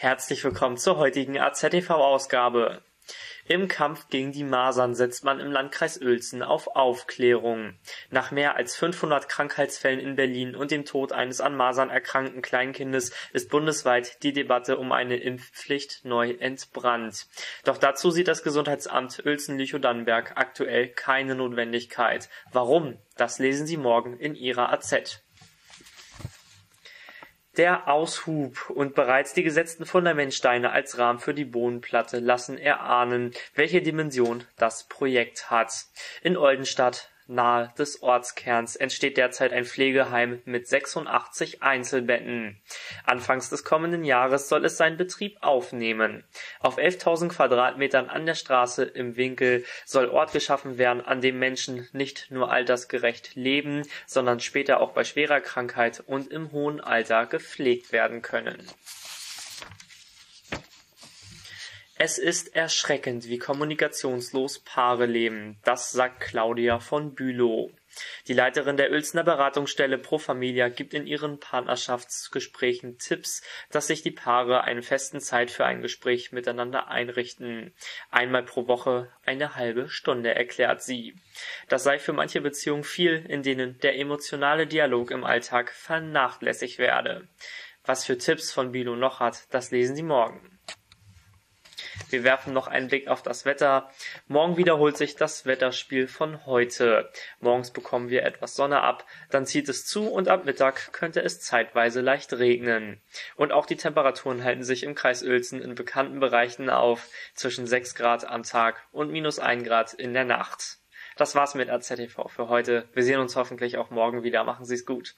Herzlich willkommen zur heutigen AZTV-Ausgabe. Im Kampf gegen die Masern setzt man im Landkreis Uelzen auf Aufklärung. Nach mehr als 500 Krankheitsfällen in Berlin und dem Tod eines an Masern erkrankten Kleinkindes ist bundesweit die Debatte um eine Impfpflicht neu entbrannt. Doch dazu sieht das Gesundheitsamt Uelzen-Lüchow-Dannenberg aktuell keine Notwendigkeit. Warum? Das lesen Sie morgen in Ihrer AZ. Der Aushub und bereits die gesetzten Fundamentsteine als Rahmen für die Bodenplatte lassen erahnen, welche Dimension das Projekt hat. In Oldenstadt nahe des Ortskerns entsteht derzeit ein Pflegeheim mit 86 Einzelbetten. Anfangs des kommenden Jahres soll es seinen Betrieb aufnehmen. Auf 11.000 Quadratmetern an der Straße im Winkel soll Ort geschaffen werden, an dem Menschen nicht nur altersgerecht leben, sondern später auch bei schwerer Krankheit und im hohen Alter gepflegt werden können. Es ist erschreckend, wie kommunikationslos Paare leben. Das sagt Claudia von Bülow. Die Leiterin der Uelzener Beratungsstelle Pro Familia gibt in ihren Partnerschaftsgesprächen Tipps, dass sich die Paare eine festen Zeit für ein Gespräch miteinander einrichten. Einmal pro Woche eine halbe Stunde, erklärt sie. Das sei für manche Beziehungen viel, in denen der emotionale Dialog im Alltag vernachlässigt werde. Was für Tipps von Bülow noch hat, das lesen Sie morgen. Wir werfen noch einen Blick auf das Wetter. Morgen wiederholt sich das Wetterspiel von heute. Morgens bekommen wir etwas Sonne ab, dann zieht es zu und ab Mittag könnte es zeitweise leicht regnen. Und auch die Temperaturen halten sich im Kreis Uelzen in bekannten Bereichen auf, zwischen 6 Grad am Tag und minus 1 Grad in der Nacht. Das war's mit AZTV für heute. Wir sehen uns hoffentlich auch morgen wieder. Machen Sie's gut.